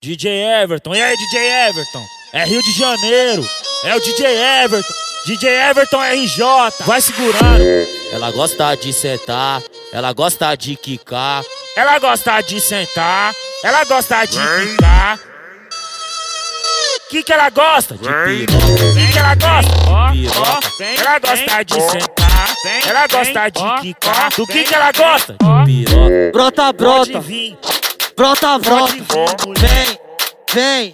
DJ Everton, e aí DJ Everton? É Rio de Janeiro, é o DJ Everton, DJ Everton RJ, vai segurando. Ela gosta de sentar, ela gosta de quicar. Ela gosta de sentar, ela gosta de quicar. Que que ela gosta? De piroca, Que que ela gosta? Ó, Piroca. ó, ela gosta de sentar, ela gosta de quicar. Do que que ela gosta? piroca. Brota, Pode brota, vir, brota, brota. Vem, vem.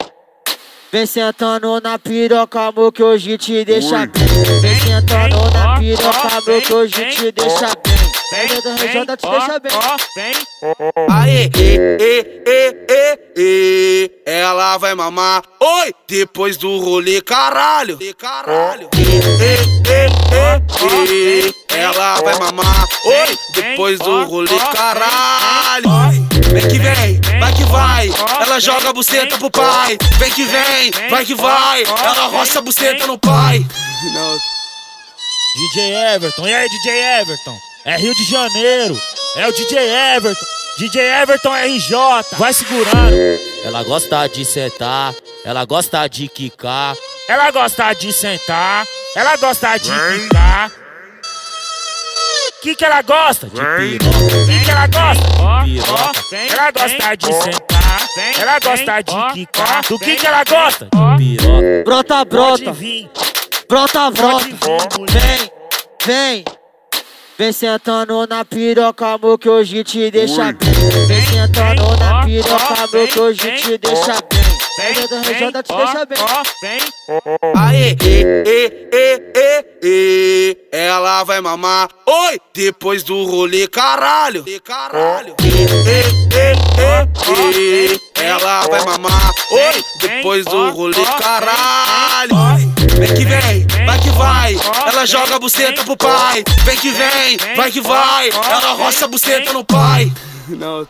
Vem sentando na piroca, amor, que hoje te deixa bem. Vem sentando na piroca, amor, que hoje te deixa bem. Vem, te ó, deixa bem. Aê, e, e, e, e, e, ela vai mamar. Oi, depois do rolê, caralho. Caralho. E, e, e, e, ela vai mamar. Oi, depois do rolê, caralho. Vem que vem, vai que vai. Ela joga a buceta pro pai. Vem que vem, vai que vai. Ela roça a buceta no pai. DJ Everton, e aí DJ Everton? É Rio de Janeiro, é o DJ Everton, DJ Everton RJ, vai segurando. Ela gosta de sentar, ela gosta de quicar. Ela gosta de sentar, ela gosta de quicar. Que que ela gosta? De Piroca, que que ela gosta? Ó, Piroca. ela gosta de sentar, ela gosta de quicar. Do que que ela gosta? piroca. Brota, brota, brota, brota. Vem, vem. Vem sentando na piroca, amor, que hoje te deixa bem. Vem sentando na piroca, amor, que hoje te deixa bem. Vem, do RJ te ó, deixa bem. ó, vem. Aê, e, e, e, e, e, ela vai mamar. Oi, depois do rolê, caralho. Caralho. Ela vai mamar. Oi, depois do rolê, caralho. Vem que vem, vai que vai. Ela joga a buceta pro pai. Vem que vem, vai que vai. Ela roça a buceta no pai. Não.